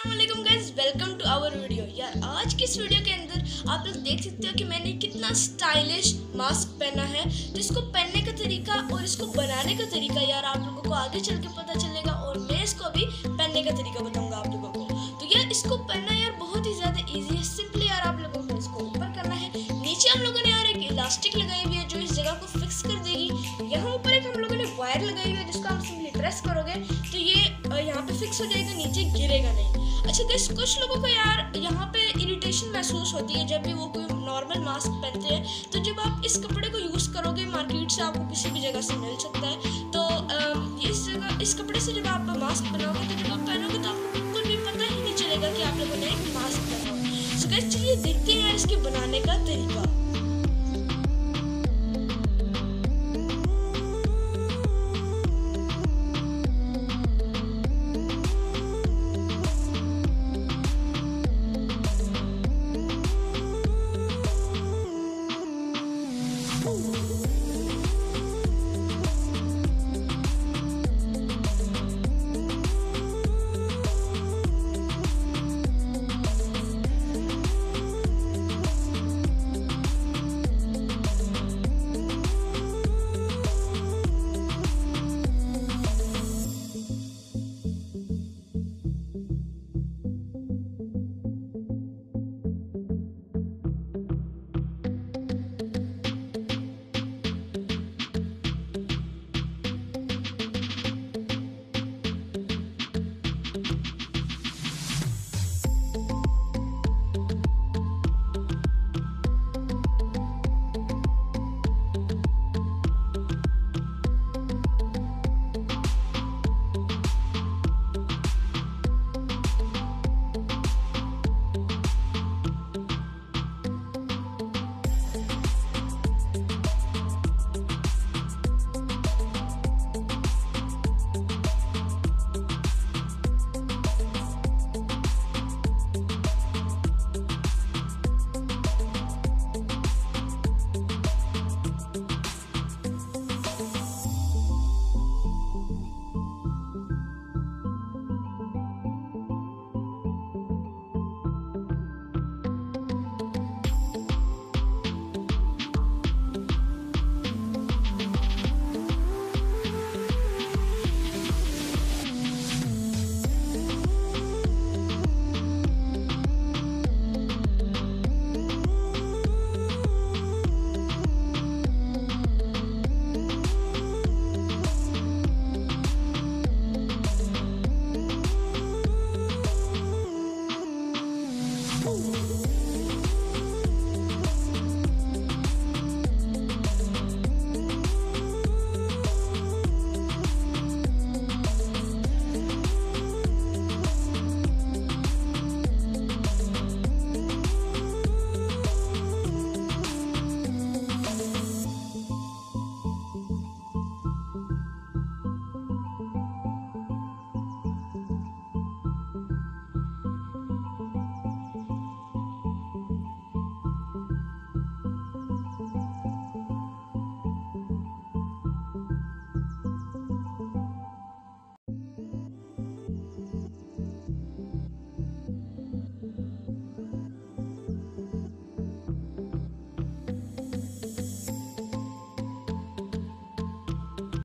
Welcome to our video यार, आज की इस वीडियो के अंदर आप लोग देख सकते हो कि मैंने कितना स्टाइलिश मास्क पहना है तो इसको पहनने का तरीका और इसको बनाने का तरीका यार आप लोगों को आगे चल के पता चलेगा और मैं इसको अभी पहनने का तरीका बताऊँगा आप लोगों फिक्स हो जाएगा, नीचे गिरेगा नहीं। अच्छा गैस कुछ लोगों को यार यहाँ पे इरिटेशन महसूस होती है जब भी वो कोई नॉर्मल मास्क पहनते हैं। तो जब आप इस कपड़े को यूज़ करोगे मार्केट से आपको किसी भी जगह से मिल सकता है। तो इस जगह, इस कपड़े से जब आप मास्क बनाओगे तो जब आप पहनोगे तो आपको बिल्कुल भी पता ही नहीं चलेगा कि आप लोगों ने मास्क पहना सो गैस चलिए देखते हैं इसके बनाने का तरीका। Ooh.